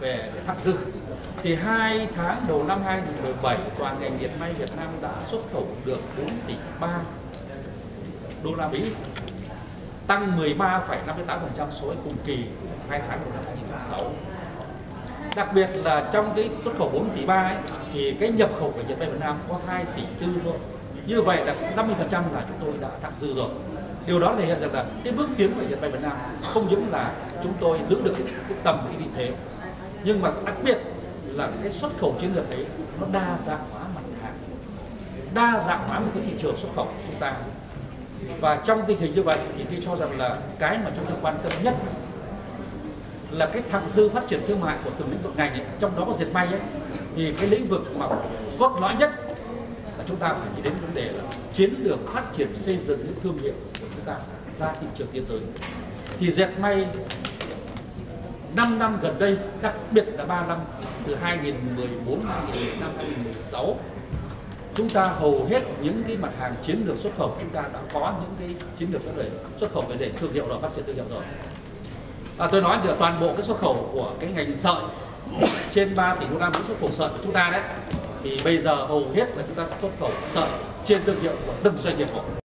về thẳng dư thì hai tháng đầu năm 2017 toàn ngành dệt may Việt Nam đã xuất khẩu được 4 tỷ 3 đô la Mỹ tăng 13,58% so với cùng kỳ hai tháng đầu năm 2016 đặc biệt là trong cái xuất khẩu 4 tỷ 3 ấy, thì cái nhập khẩu của dệt may Việt Nam có 2 tỷ tư thôi. Như vậy là 50% là chúng tôi đã thẳng dư rồi. Điều đó thể hiện rằng là cái bước tiến của dệt may Việt Nam không những là chúng tôi giữ được cái, cái tầm cái vị thế nhưng mà đặc biệt là cái xuất khẩu chiến lược ấy nó đa dạng hóa mặt hàng. Đa dạng hóa một cái thị trường xuất khẩu của chúng ta. Và trong tình hình như vậy thì tôi cho rằng là cái mà chúng tôi quan tâm nhất là cái thặng dư phát triển thương mại của từng lĩnh vực ngành ấy, trong đó có dệt may ấy, thì cái lĩnh vực mà cốt lõi nhất là chúng ta phải nghĩ đến vấn đề là chiến lược phát triển xây dựng những thương hiệu của chúng ta ra thị trường thế giới. Thì dệt may 5 năm gần đây đặc biệt là 3 năm từ 2014 2015 2016 chúng ta hầu hết những cái mặt hàng chiến lược xuất khẩu chúng ta đã có những cái chiến lược vấn xuất khẩu về để thương hiệu rồi phát triển thương hiệu rồi. À, tôi nói là toàn bộ cái xuất khẩu của cái ngành sợi trên 3 tỷ đô la Mỹ xuất khẩu sợi của chúng ta đấy thì bây giờ hầu hết là chúng ta xuất khẩu sợi trên thương hiệu của từng doanh nghiệp một.